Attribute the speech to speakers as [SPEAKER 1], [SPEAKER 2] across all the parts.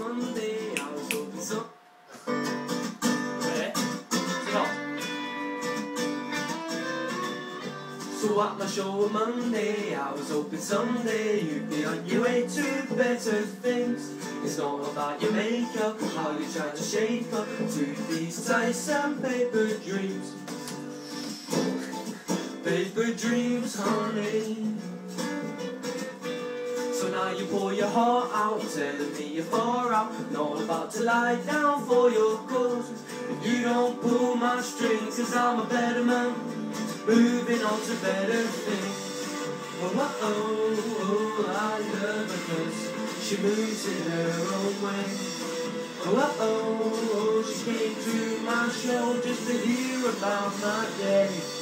[SPEAKER 1] Monday. I was hoping some. Ready? Sing on. So at my show on Monday, I was hoping someday you'd be on your way to better things. It's not about your makeup, how you try to shape up to these tight and paper dreams. Paper dreams, honey. Now you pour your heart out, telling me you're far out, not about to lie down for your cause. And you don't pull my strings, cause I'm a better man, moving on to better things. Oh, oh, oh, oh I love her cause she moves in her own way. Oh, oh, oh, she came to my show just to hear about my day.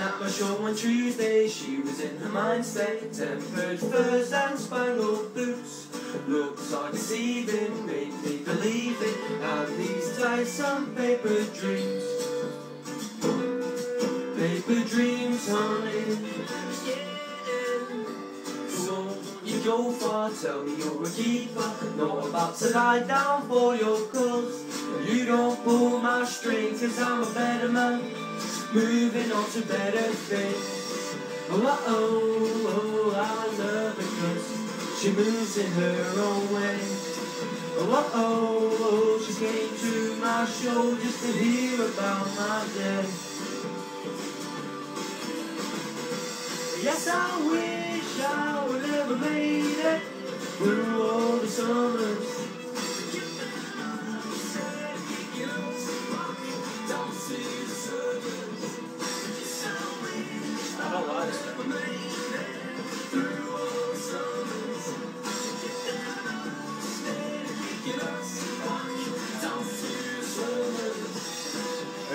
[SPEAKER 1] At my show on Tuesday, she was in her mind state. Tempered furs and spangled boots. Looks are deceiving, made me believe it. And these ties some paper dreams. Paper dreams, honey. So you go far, tell me you're a keeper. Not about to lie down for your cause. You don't pull my string, cause I'm a better man moving on to better things. Oh, oh, oh, I love her cause she moves in her own way. Oh, oh, oh, she came to my show just to hear about my day. Yes, I wish I would never made it through all the summers.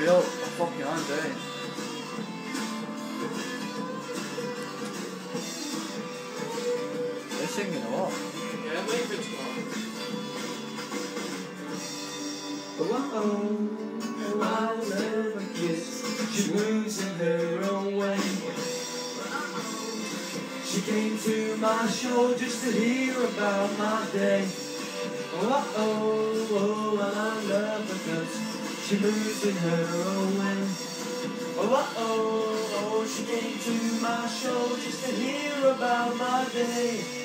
[SPEAKER 2] Hurry up, I'm fucking on doing. They're singing a lot.
[SPEAKER 1] Yeah, I'm waiting for it to come. Oh, oh, oh, I love a kiss. She moves in her own way. She came to my show just to hear about my day. Oh, oh, oh, I love her cause she moves in her own way. Oh, oh, oh, she came to my show just to hear about my day.